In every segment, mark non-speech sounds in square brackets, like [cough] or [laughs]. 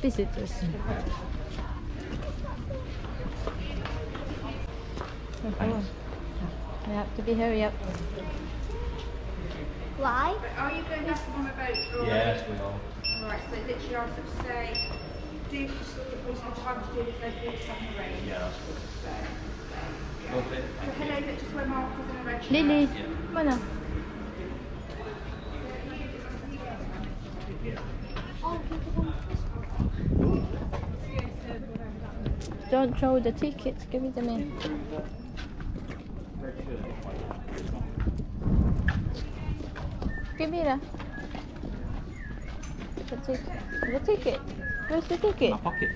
visitors. Oh, you have to be hurry up. Why? Are you going back on a boat? Or Yes, we are. Right, so literally I sort of say, do you always have time to do it if there's been some rain? Yeah, that's good. So, Lovely. so hello, but just where Mark was in a red shirt. Lily, come on Don't throw the tickets, give it to me. Give me that. The ticket. The ticket. Where's the ticket? My pocket.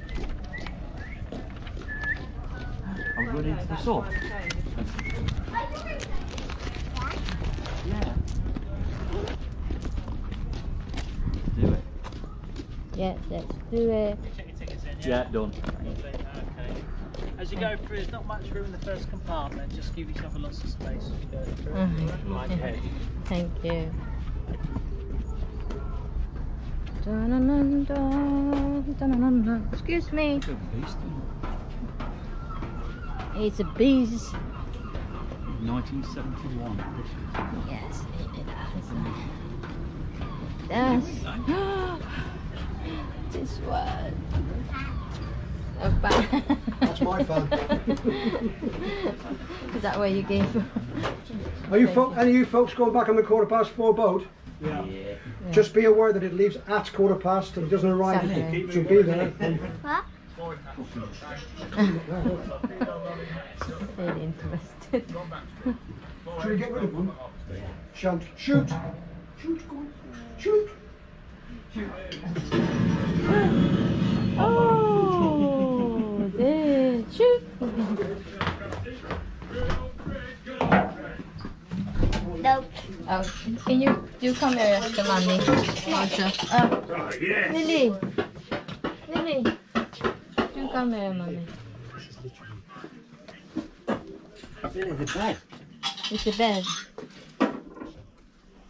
I'm running into the sun. Yeah. Do it. Yes, let's do it. Check your tickets in, Yeah, done. Lovely, okay. As you go through, there's not much room in the first compartment. Just give yourself a lot of space as you go through. Mhm. Like it. Thank you. Dun-dun-dun-dun, dun-dun-dun-dun. Excuse me. It's a beast, It's a beast. 1971. Yes, it is. Yes. [gasps] this one. A ba- That's my phone. [laughs] is that where you gave? Are you fo- any of you folks going back on the quarter past four boat? Yeah. Just be aware that it leaves at quarter past and it doesn't arrive Saturday. to be there. And What? Really interested. should we get rid of them? Shout, shoot! Shoot, go on. Shoot! Oh, there. Shoot. Nope. Oh, can you you come here after mommy? Masha. Oh, ah, Lily. Lily. You come here, mommy. This It's a bed.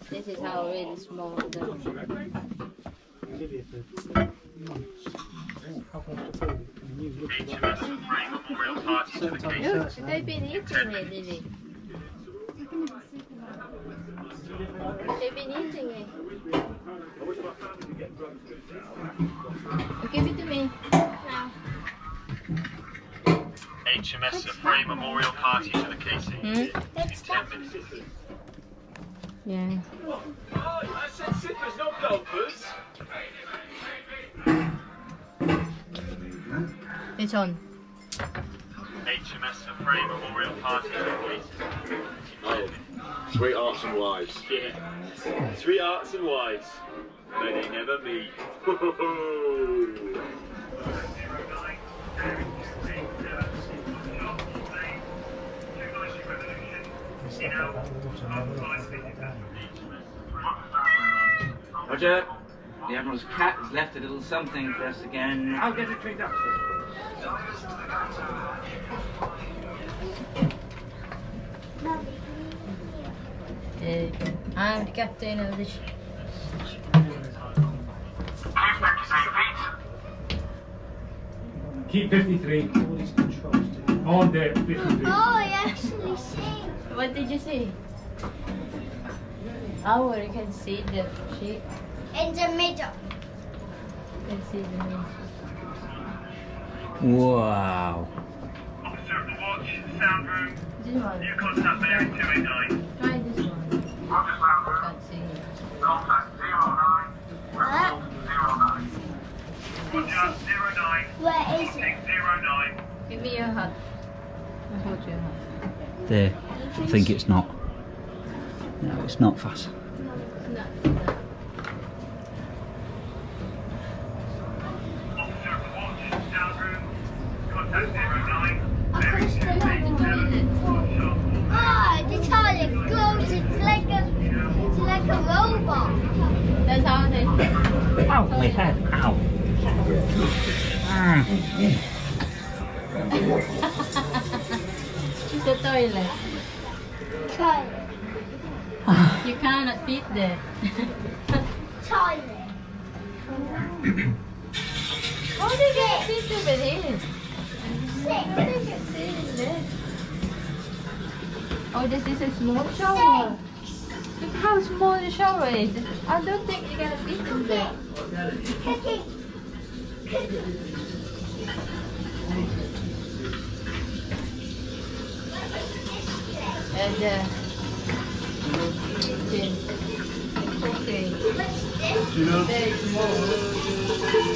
This is how really small. The... Look, they've been eating it, Lily. They've been eating it. Give it to me. HMS Free Memorial Party to the Casey. Hmm? Let's stop. Yeah. I said sippers, not gulpers. It's on. HMS Free Memorial Party to the Casey. Oh, sweethearts and wives. Yeah. Sweethearts and wives. May they never meet. Roger, the Admiral's cat has left a little something for us again. I'll get it cleaned up. There you. I'm the captain of the ship. Keep 53. On there, 53. Oh, I actually see. What did you see? Oh, well, you can see the sheep. In the middle. You can see the main Wow. Officer of the watch, sound room. This one. New contact bearing 289. Try this one. Where is it? 609. Give me your hat. I'll hold your hat. There. I think it's not. No, it's not fast. No, Officer of the watch, sound room. Contact 09. I Bearing pushed the light. 287. Ah, the toilet goes. It's like a, it's like a robot. That's how they. Ow, my head. Ow. It's a toilet. Toilet. You cannot fit there. Toilet. Sit over there. Oh, this is a small shower. Look how small the shower is. I don't think you're gonna fit in there. And uh, kitchen. It's okay. Very small.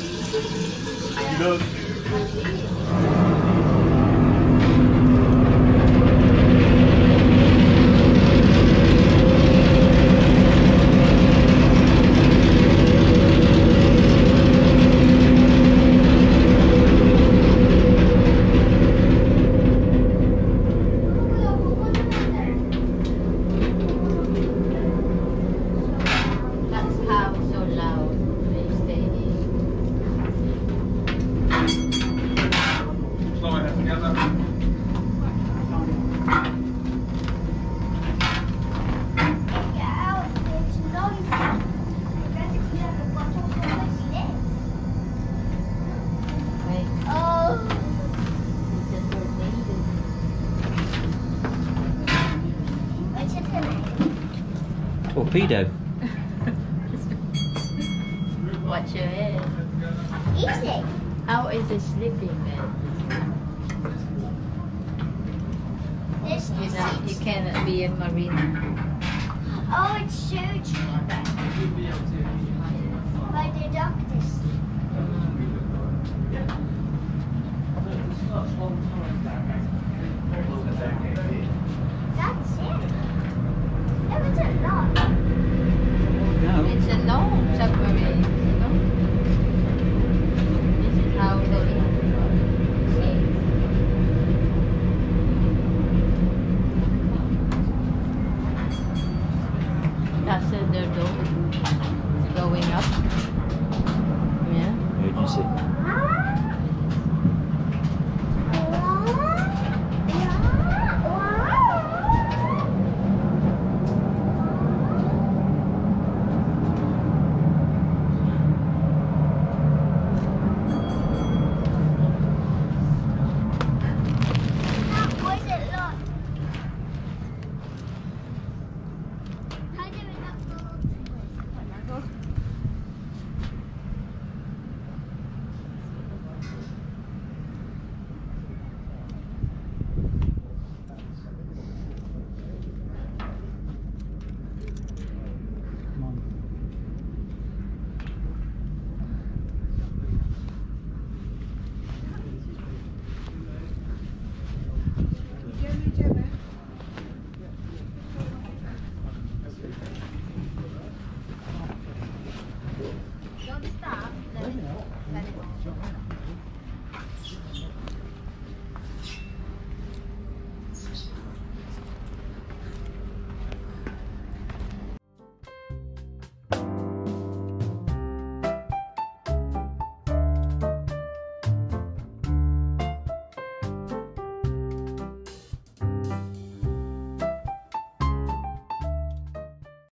That's how it's so loud. They stay in. Wait, Oh, it's a tornado. what's it name? Torpedo. Watch your head. Easy. How is it sleeping man? This You is know, you cannot be a marina. Oh, it's surgery. By